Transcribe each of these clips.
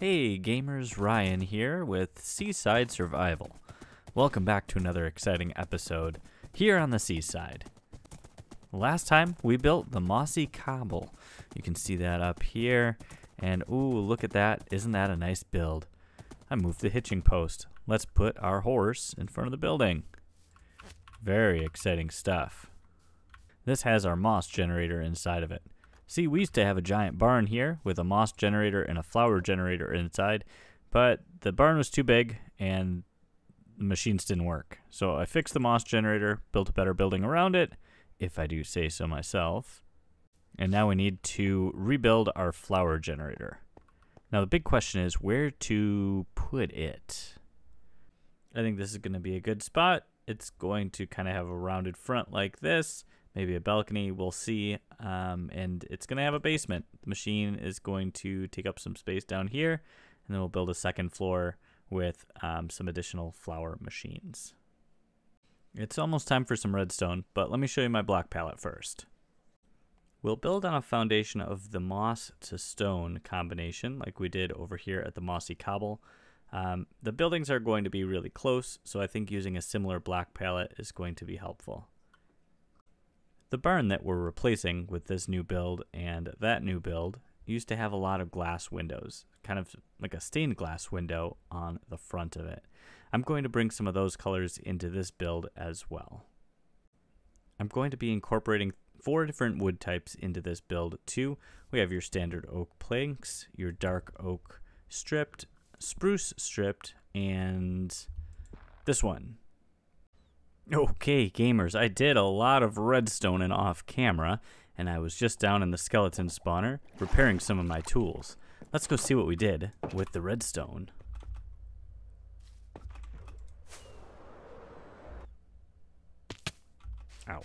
Hey gamers, Ryan here with Seaside Survival. Welcome back to another exciting episode here on the seaside. Last time we built the mossy cobble. You can see that up here. And ooh, look at that. Isn't that a nice build? I moved the hitching post. Let's put our horse in front of the building. Very exciting stuff. This has our moss generator inside of it. See, we used to have a giant barn here with a moss generator and a flower generator inside, but the barn was too big and the machines didn't work. So I fixed the moss generator, built a better building around it, if I do say so myself. And now we need to rebuild our flower generator. Now the big question is where to put it. I think this is going to be a good spot. It's going to kind of have a rounded front like this maybe a balcony. We'll see. Um, and it's going to have a basement. The machine is going to take up some space down here, and then we'll build a second floor with um, some additional flower machines. It's almost time for some redstone, but let me show you my block palette first. We'll build on a foundation of the moss to stone combination like we did over here at the mossy cobble. Um, the buildings are going to be really close, so I think using a similar block palette is going to be helpful. The barn that we're replacing with this new build and that new build used to have a lot of glass windows, kind of like a stained glass window on the front of it. I'm going to bring some of those colors into this build as well. I'm going to be incorporating four different wood types into this build too. We have your standard oak planks, your dark oak stripped, spruce stripped, and this one, Okay, gamers, I did a lot of redstone and off camera, and I was just down in the skeleton spawner repairing some of my tools. Let's go see what we did with the redstone. Ow.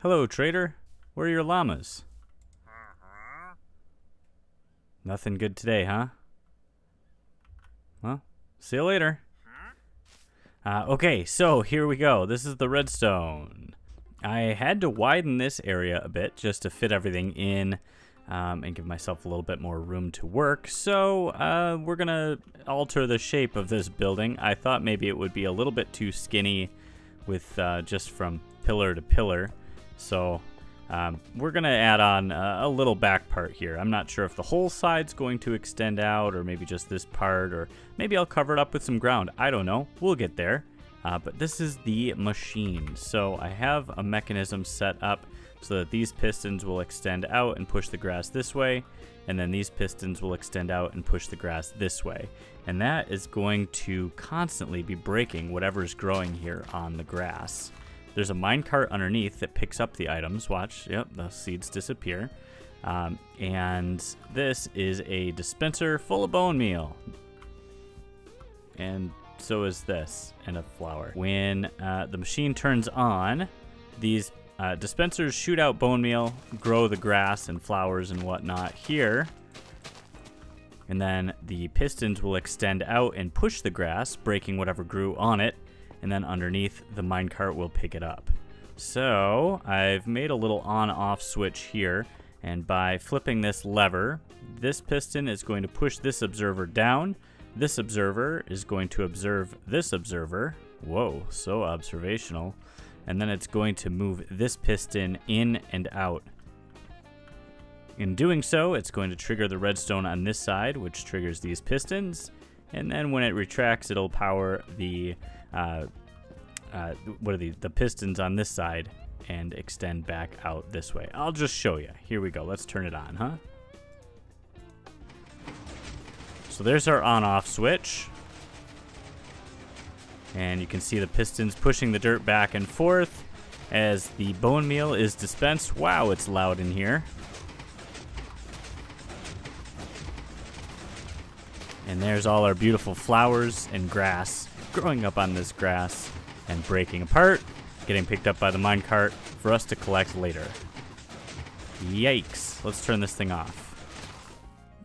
Hello, trader. Where are your llamas? Nothing good today, huh? Well, see you later. Uh, okay, so here we go. This is the redstone. I had to widen this area a bit just to fit everything in um, and give myself a little bit more room to work. So uh, we're to alter the shape of this building. I thought maybe it would be a little bit too skinny with uh, just from pillar to pillar. So um, we're going to add on a, a, little back part here. I'm not sure if the whole side's going to extend out or maybe just this part or maybe I'll cover it up with some ground. I don't know. We'll get there. Uh, but this is the machine. So I have a mechanism set up so that these pistons will extend out and push the grass this way. And then these pistons will extend out and push the grass this way. And that is going to constantly be breaking whatever's growing here on the grass. There's a minecart underneath that picks up the items. Watch, yep, the seeds disappear. Um, and this is a dispenser full of bone meal. And so is this, and a flower. When uh, the machine turns on, these uh, dispensers shoot out bone meal, grow the grass and flowers and whatnot here. And then the pistons will extend out and push the grass, breaking whatever grew on it and then underneath the minecart will pick it up. So I've made a little on-off switch here, and by flipping this lever, this piston is going to push this observer down. This observer is going to observe this observer. Whoa, so observational. And then it's going to move this piston in and out. In doing so, it's going to trigger the redstone on this side, which triggers these pistons. And then when it retracts, it'll power the uh, uh, what are the the pistons on this side and extend back out this way. I'll just show you. Here we go. Let's turn it on, huh? So there's our on-off switch. And you can see the pistons pushing the dirt back and forth as the bone meal is dispensed. Wow, it's loud in here. And there's all our beautiful flowers and grass growing up on this grass and breaking apart, getting picked up by the minecart for us to collect later. Yikes. Let's turn this thing off.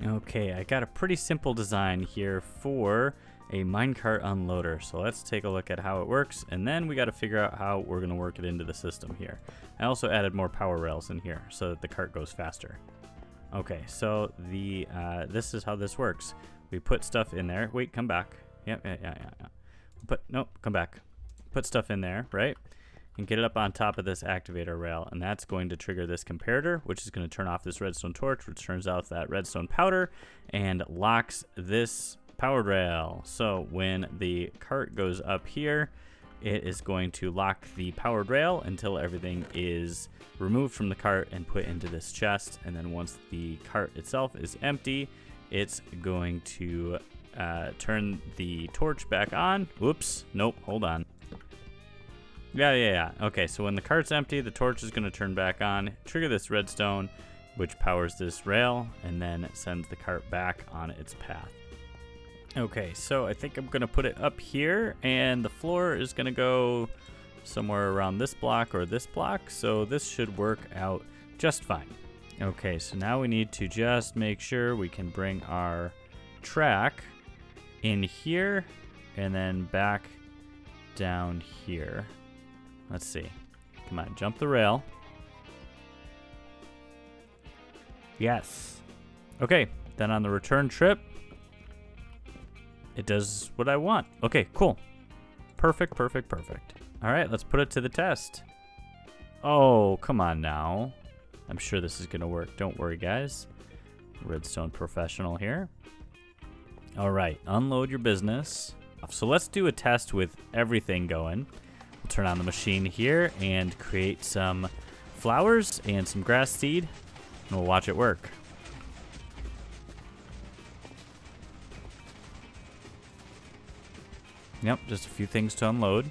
Okay, I got a pretty simple design here for a minecart unloader. So let's take a look at how it works, and then we got to figure out how we're going to work it into the system here. I also added more power rails in here so that the cart goes faster. Okay, so the uh, this is how this works. We put stuff in there. Wait, come back. Yeah, yeah, yeah, yeah. Put nope, come back. Put stuff in there, right? And get it up on top of this activator rail, and that's going to trigger this comparator, which is going to turn off this redstone torch, which turns out that redstone powder, and locks this powered rail. So when the cart goes up here, it is going to lock the powered rail until everything is removed from the cart and put into this chest. And then once the cart itself is empty, it's going to uh, turn the torch back on. Whoops. Nope. Hold on. Yeah, yeah, yeah. Okay, so when the cart's empty, the torch is going to turn back on, trigger this redstone, which powers this rail, and then sends the cart back on its path. Okay, so I think I'm going to put it up here, and the floor is going to go somewhere around this block or this block, so this should work out just fine. Okay, so now we need to just make sure we can bring our track in here and then back down here. Let's see. Come on, jump the rail. Yes. Okay, then on the return trip, it does what I want. Okay, cool. Perfect, perfect, perfect. All right, let's put it to the test. Oh, come on now. I'm sure this is to work. Don't worry, guys. Redstone professional here. All right, unload your business. So let's do a test with everything going. We'll turn on the machine here and create some flowers and some grass seed, and we'll watch it work. Yep, just a few things to unload.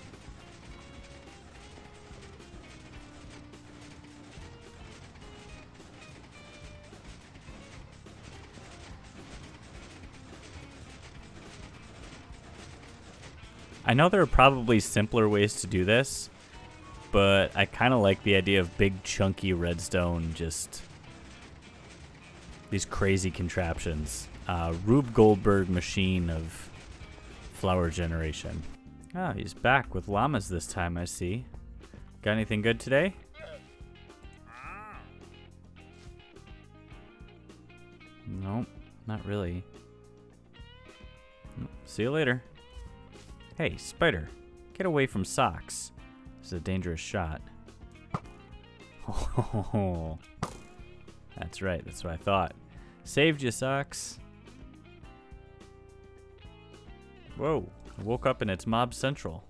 I know there are probably simpler ways to do this, but I kind of like the idea of big chunky redstone, just these crazy contraptions. Uh, Rube Goldberg machine of flower generation. Ah, he's back with llamas this time, I see. Got anything good today? Nope, not really. See you later. Hey, spider, get away from socks. This is a dangerous shot. Oh, that's right, that's what I thought. Saved you, socks. Whoa, I woke up and it's Mob Central.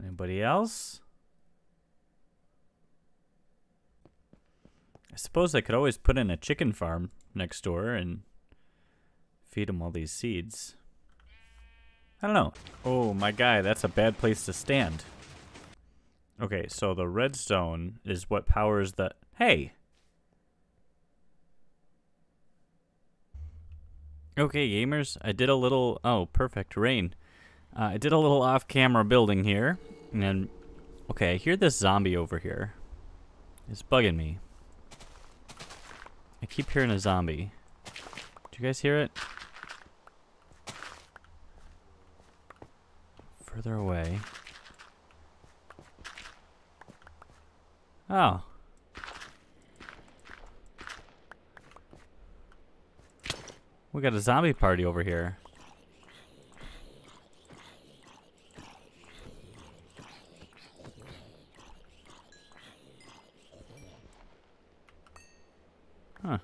Anybody else? I suppose I could always put in a chicken farm next door and feed him all these seeds. I don't know. Oh, my guy, that's a bad place to stand. Okay, so the redstone is what powers the... Hey! Okay, gamers, I did a little... Oh, perfect, rain. Uh, I did a little off-camera building here, and. Okay, I hear this zombie over here. It's bugging me. I keep hearing a zombie. Do you guys hear it? Further away. Oh. We got a zombie party over here. Huh.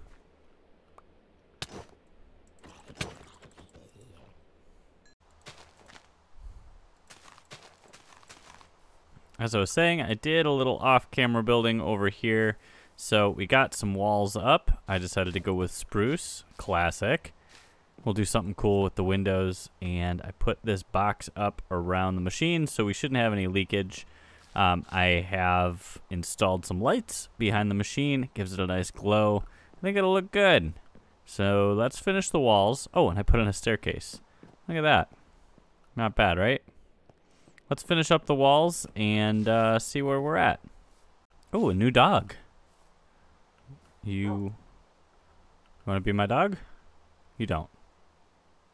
I was saying, I did a little off-camera building over here. So we got some walls up. I decided to go with spruce, classic. We'll do something cool with the windows. And I put this box up around the machine so we shouldn't have any leakage. Um, I have installed some lights behind the machine. Gives it a nice glow. I think it'll look good. So let's finish the walls. Oh, and I put in a staircase. Look at that. Not bad, right? Let's finish up the walls and uh, see where we're at. Oh, a new dog. You want to be my dog? You don't.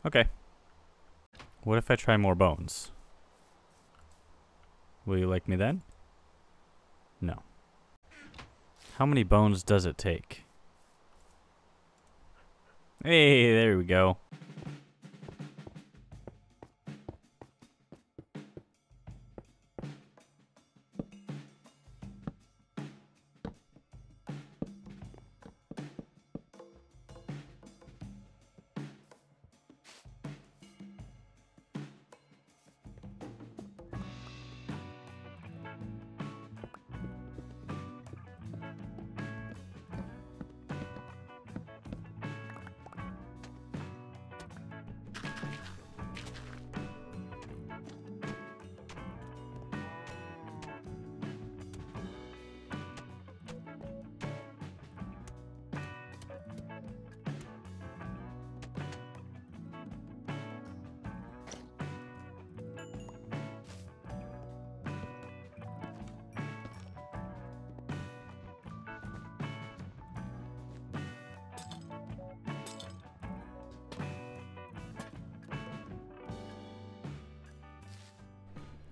Okay. What if I try more bones? Will you like me then? No. How many bones does it take? Hey, there we go.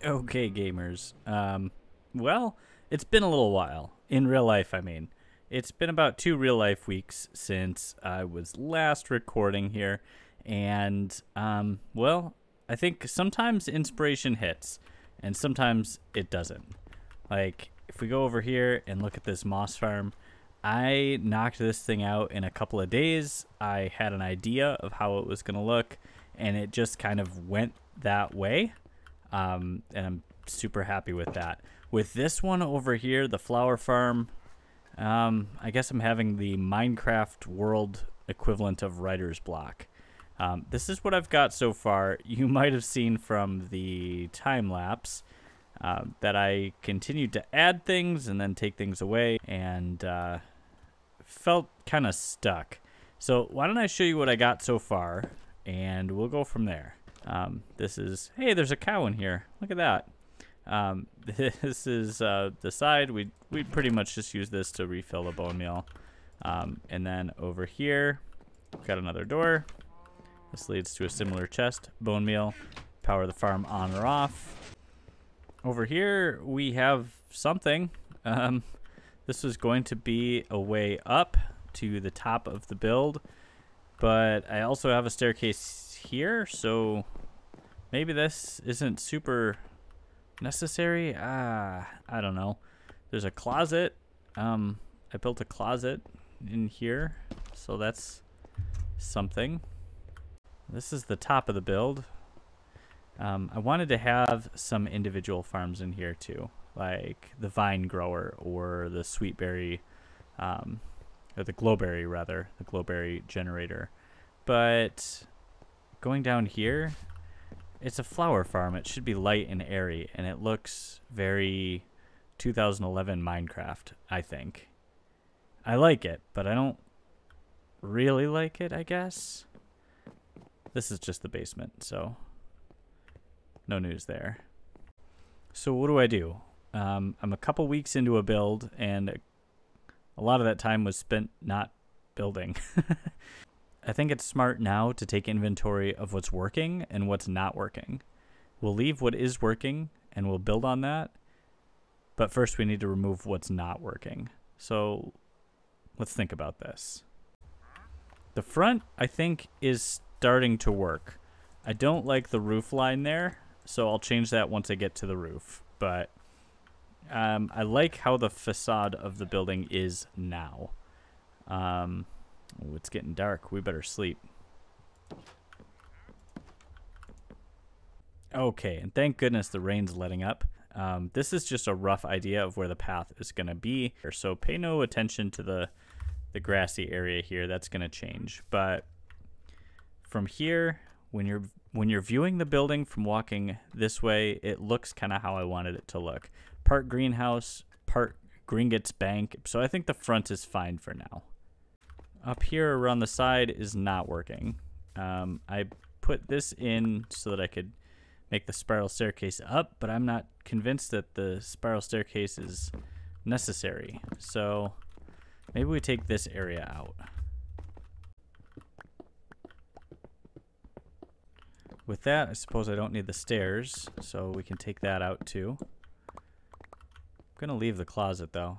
Okay, gamers. Um, well, it's been a little while. In real life, I mean. It's been about two real life weeks since I was last recording here. And, um, well, I think sometimes inspiration hits, and sometimes it doesn't. Like, if we go over here and look at this moss farm, I knocked this thing out in a couple of days. I had an idea of how it was going to look, and it just kind of went that way um, and I'm super happy with that. With this one over here, the flower farm, um, I guess I'm having the Minecraft world equivalent of writer's block. Um, this is what I've got so far. You might have seen from the time lapse uh, that I continued to add things and then take things away and uh, felt kind of stuck. So why don't I show you what I got so far and we'll go from there. Um, this is, hey, there's a cow in here. Look at that. Um, this is uh, the side. We we pretty much just use this to refill the bone meal. Um, and then over here, we've got another door. This leads to a similar chest, bone meal, power the farm on or off. Over here, we have something. Um, this was going to be a way up to the top of the build, but I also have a staircase here, so maybe this isn't super necessary. Ah, I don't know. There's a closet. Um, I built a closet in here, so that's something. This is the top of the build. Um, I wanted to have some individual farms in here too, like the vine grower or the sweetberry, um, or the glowberry rather, the glowberry generator. But going down here, it's a flower farm. It should be light and airy, and it looks very 2011 Minecraft, I think. I like it, but I don't really like it, I guess. This is just the basement, so no news there. So what do I do? Um, I'm a couple weeks into a build, and a lot of that time was spent not building. I think it's smart now to take inventory of what's working and what's not working. We'll leave what is working and we'll build on that. But first, we need to remove what's not working. So let's think about this. The front, I think, is starting to work. I don't like the roof line there, so I'll change that once I get to the roof. But um, I like how the facade of the building is now. Um, It's getting dark. We better sleep. Okay, and thank goodness the rain's letting up. Um, this is just a rough idea of where the path is going to be. So pay no attention to the, the grassy area here. That's going to change. But from here, when you're when you're viewing the building from walking this way, it looks kind of how I wanted it to look. Part greenhouse, part Gringotts Bank. So I think the front is fine for now up here around the side is not working. Um, I put this in so that I could make the spiral staircase up, but I'm not convinced that the spiral staircase is necessary. So maybe we take this area out. With that, I suppose I don't need the stairs, so we can take that out too. I'm gonna leave the closet though.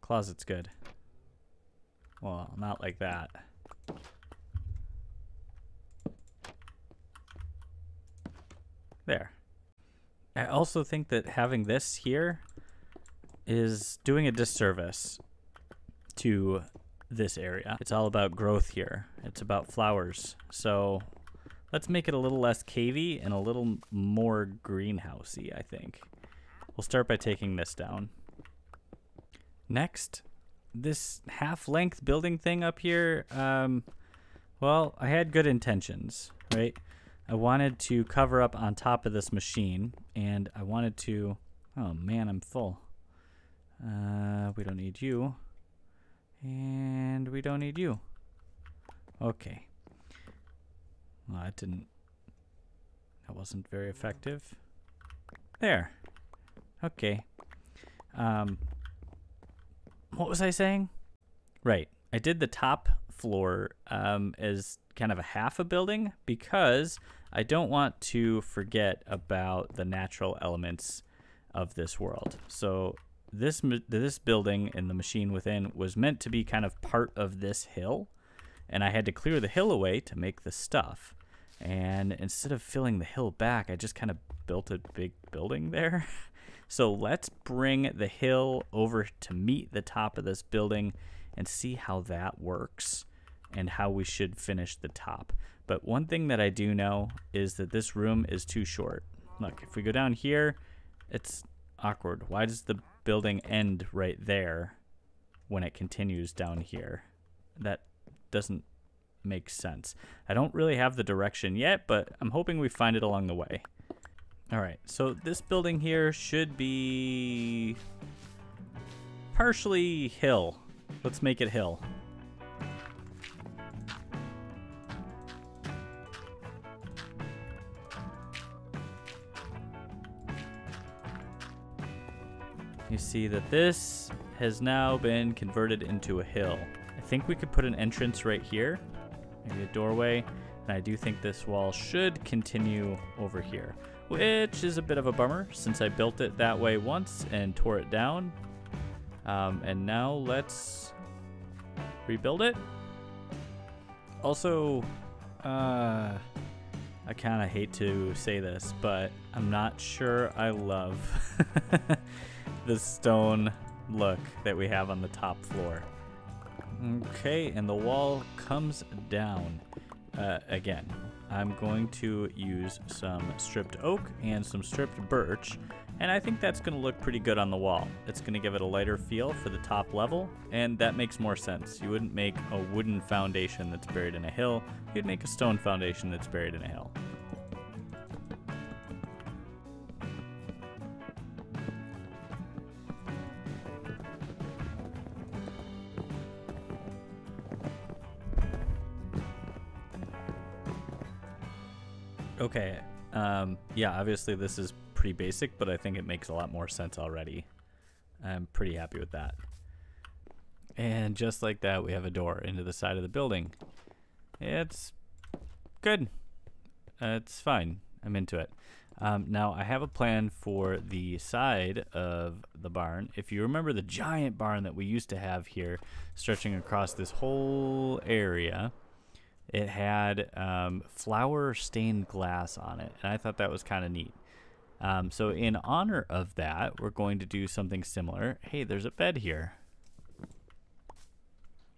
Closet's good. Well, not like that. There. I also think that having this here is doing a disservice to this area. It's all about growth here. It's about flowers. So let's make it a little less cavey and a little more greenhousey, I think. We'll start by taking this down. Next, this half-length building thing up here, um, well, I had good intentions, right? I wanted to cover up on top of this machine, and I wanted to... Oh, man, I'm full. Uh, we don't need you. And we don't need you. Okay. Well, that didn't... That wasn't very effective. There. Okay. Um, what was I saying? Right. I did the top floor um, as kind of a half a building because I don't want to forget about the natural elements of this world. So this this building and the machine within was meant to be kind of part of this hill, and I had to clear the hill away to make the stuff. And instead of filling the hill back, I just kind of built a big building there. so let's bring the hill over to meet the top of this building and see how that works and how we should finish the top. But one thing that I do know is that this room is too short. Look, if we go down here, it's awkward. Why does the building end right there when it continues down here? That doesn't make sense. I don't really have the direction yet, but I'm hoping we find it along the way. All right, so this building here should be partially hill. Let's make it hill. You see that this has now been converted into a hill. I think we could put an entrance right here, maybe a doorway, and I do think this wall should continue over here, which is a bit of a bummer since I built it that way once and tore it down. Um, and now let's rebuild it. Also, uh, I kind of hate to say this, but I'm not sure I love the stone look that we have on the top floor. Okay, and the wall comes down uh, again. I'm going to use some stripped oak and some stripped birch, and I think that's going to look pretty good on the wall. It's going to give it a lighter feel for the top level, and that makes more sense. You wouldn't make a wooden foundation that's buried in a hill, you'd make a stone foundation that's buried in a hill. Okay. Um, yeah, obviously this is pretty basic, but I think it makes a lot more sense already. I'm pretty happy with that. And just like that, we have a door into the side of the building. It's good. It's fine. I'm into it. Um, now, I have a plan for the side of the barn. If you remember the giant barn that we used to have here, stretching across this whole area, it had um, flower stained glass on it, and I thought that was kind of neat. Um, so, in honor of that, we're going to do something similar. Hey, there's a bed here.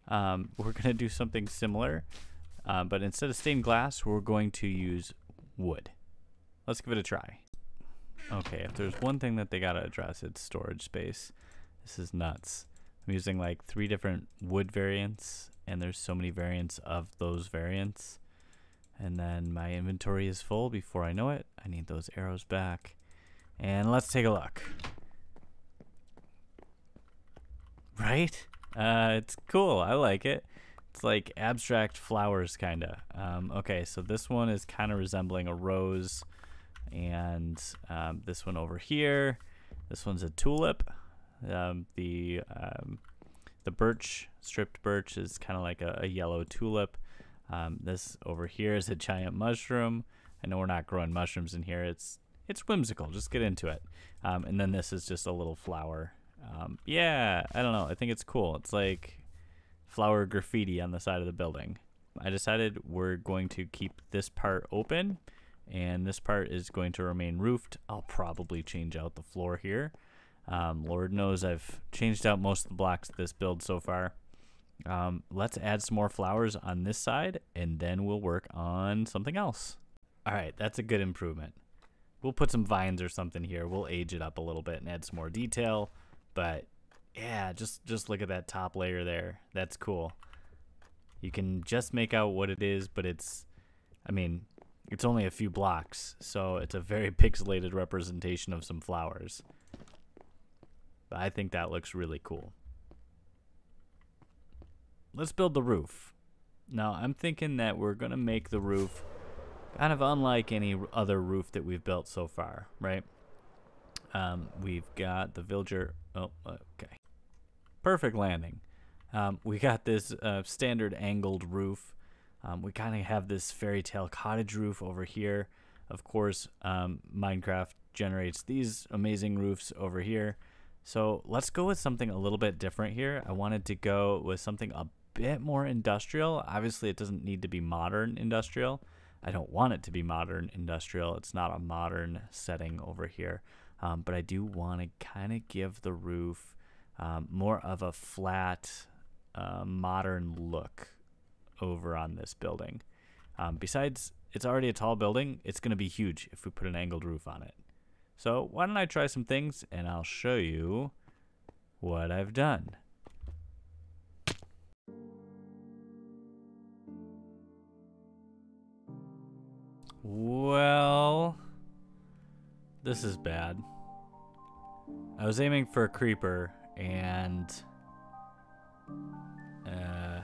Um, we're going to do something similar, uh, but instead of stained glass, we're going to use wood. Let's give it a try. Okay, if there's one thing that they got to address, it's storage space. This is nuts. I'm using like three different wood variants and there's so many variants of those variants. And then my inventory is full before I know it. I need those arrows back. And let's take a look. Right? Uh, it's cool. I like it. It's like abstract flowers, kind of. Um, okay, so this one is kind of resembling a rose. And um, this one over here, this one's a tulip. Um, the um, the birch, stripped birch, is kind of like a, a, yellow tulip. Um, this over here is a giant mushroom. I know we're not growing mushrooms in here. It's it's whimsical. Just get into it. Um, and then this is just a little flower. Um, yeah, I don't know. I think it's cool. It's like flower graffiti on the side of the building. I decided we're going to keep this part open and this part is going to remain roofed. I'll probably change out the floor here. Um, Lord knows I've changed out most of the blocks of this build so far. Um, let's add some more flowers on this side and then we'll work on something else. All right, that's a good improvement. We'll put some vines or something here. We'll age it up a little bit and add some more detail. But yeah, just just look at that top layer there. That's cool. You can just make out what it is, but it's, I mean, it's only a few blocks, so it's a very pixelated representation of some flowers. But I think that looks really cool. Let's build the roof. Now, I'm thinking that we're going to make the roof kind of unlike any other roof that we've built so far, right? Um, we've got the villager. Oh, okay. Perfect landing. Um, we got this uh, standard angled roof. Um, we kind of have this fairy tale cottage roof over here. Of course, um, Minecraft generates these amazing roofs over here. So let's go with something a little bit different here. I wanted to go with something a bit more industrial. Obviously, it doesn't need to be modern industrial. I don't want it to be modern industrial. It's not a modern setting over here. Um, but I do want to kind of give the roof um, more of a flat, uh, modern look over on this building. Um, besides, it's already a tall building. It's going to be huge if we put an angled roof on it. So why don't I try some things and I'll show you what I've done. Well, this is bad. I was aiming for a creeper and uh,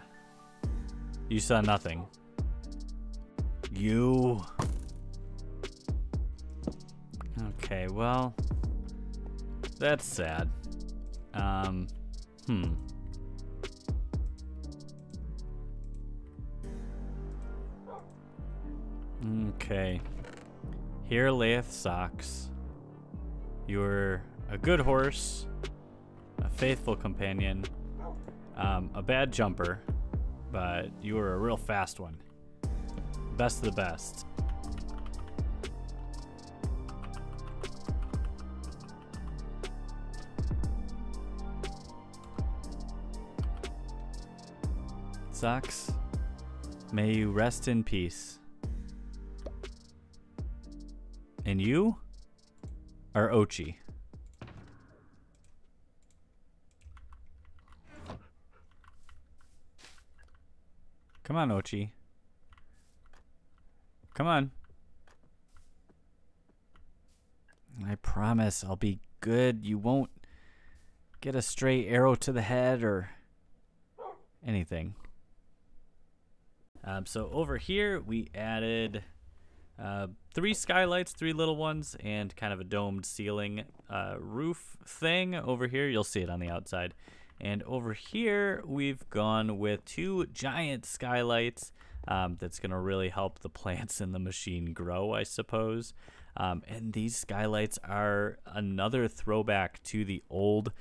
you saw nothing. You. Okay, well, that's sad. Um, hmm. Okay. Here layeth Socks. You're a good horse, a faithful companion, um, a bad jumper, but you were a real fast one. Best of the best. Socks, may you rest in peace. And you are Ochi. Come on, Ochi. Come on. I promise I'll be good. You won't get a stray arrow to the head or anything. Um, so over here we added uh, three skylights, three little ones, and kind of a domed ceiling uh, roof thing over here. You'll see it on the outside. And over here, we've gone with two giant skylights. Um, that's going to really help the plants in the machine grow, I suppose. Um, and these skylights are another throwback to the old,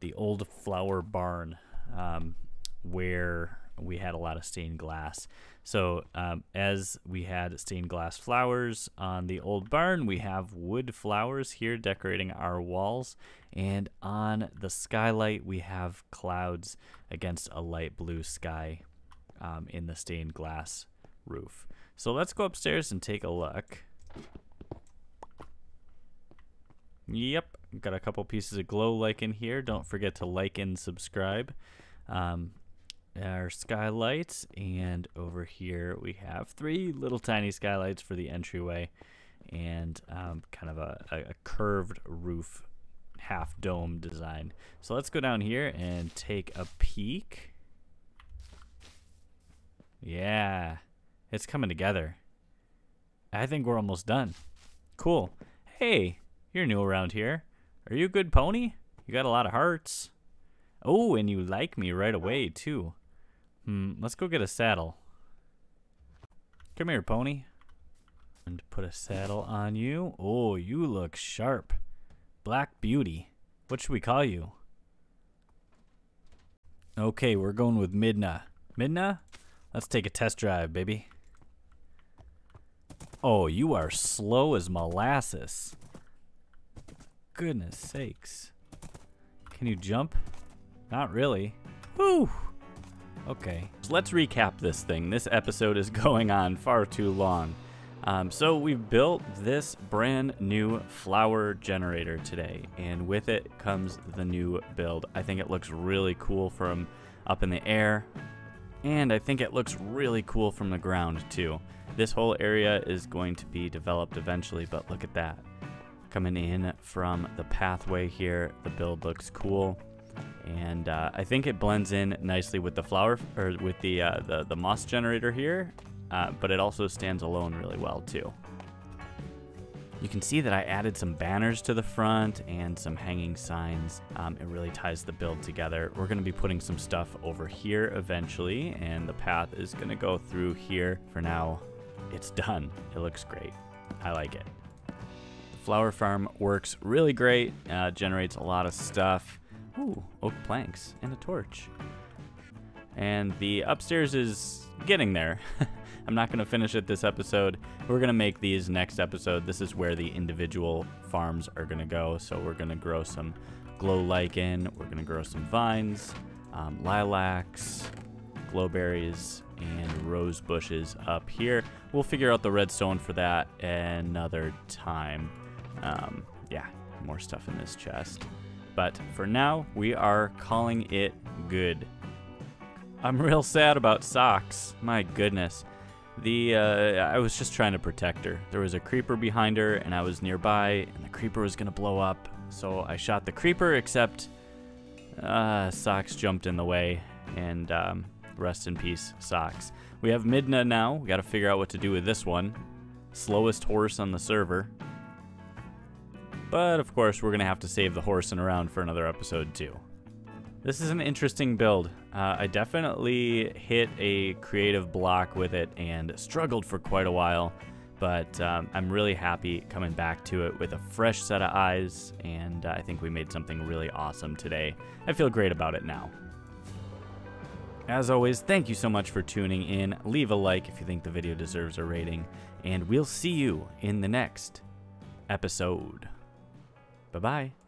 the old flower barn, um, where we had a lot of stained glass. So um, as we had stained glass flowers on the old barn, we have wood flowers here decorating our walls. And on the skylight, we have clouds against a light blue sky um, in the stained glass roof. So let's go upstairs and take a look. Yep, got a couple pieces of glow lichen here. Don't forget to like and subscribe. Um, our skylights and over here we have three little tiny skylights for the entryway and um, kind of a, a, a curved roof half dome design. So let's go down here and take a peek. Yeah it's coming together. I think we're almost done. Cool. Hey you're new around here. Are you a good pony? You got a lot of hearts. Oh, and you like me right away, too. Hmm, let's go get a saddle. Come here, pony. And put a saddle on you. Oh, you look sharp. Black Beauty. What should we call you? Okay, we're going with Midna. Midna? Let's take a test drive, baby. Oh, you are slow as molasses. Goodness sakes. Can you jump? Not really. Whew. Okay. Let's recap this thing. This episode is going on far too long. Um, so we've built this brand new flower generator today, and with it comes the new build. I think it looks really cool from up in the air, and I think it looks really cool from the ground too. This whole area is going to be developed eventually, but look at that. Coming in from the pathway here, the build looks cool and uh, I think it blends in nicely with the flower or with the uh, the, the moss generator here, uh, but it also stands alone really well too. You can see that I added some banners to the front and some hanging signs. Um, it really ties the build together. We're going to be putting some stuff over here eventually, and the path is going to go through here. For now, it's done. It looks great. I like it. The flower farm works really great, uh, generates a lot of stuff. Ooh, oak planks and a torch. And the upstairs is getting there. I'm not going to finish it this episode. We're going to make these next episode. This is where the individual farms are going to go. So we're going to grow some glow lichen. We're going to grow some vines, um, lilacs, glowberries, and rose bushes up here. We'll figure out the redstone for that another time. Um, yeah, more stuff in this chest. But for now, we are calling it good. I'm real sad about Socks. My goodness. The uh, I was just trying to protect her. There was a creeper behind her, and I was nearby, and the creeper was gonna blow up. So I shot the creeper, except uh, Socks jumped in the way, and um, rest in peace, Socks. We have Midna now. We got to figure out what to do with this one. Slowest horse on the server. But of course, we're going to have to save the horse and around for another episode too. This is an interesting build. Uh, I definitely hit a creative block with it and struggled for quite a while, but um, I'm really happy coming back to it with a fresh set of eyes, and uh, I think we made something really awesome today. I feel great about it now. As always, thank you so much for tuning in. Leave a like if you think the video deserves a rating, and we'll see you in the next episode. Bye bye.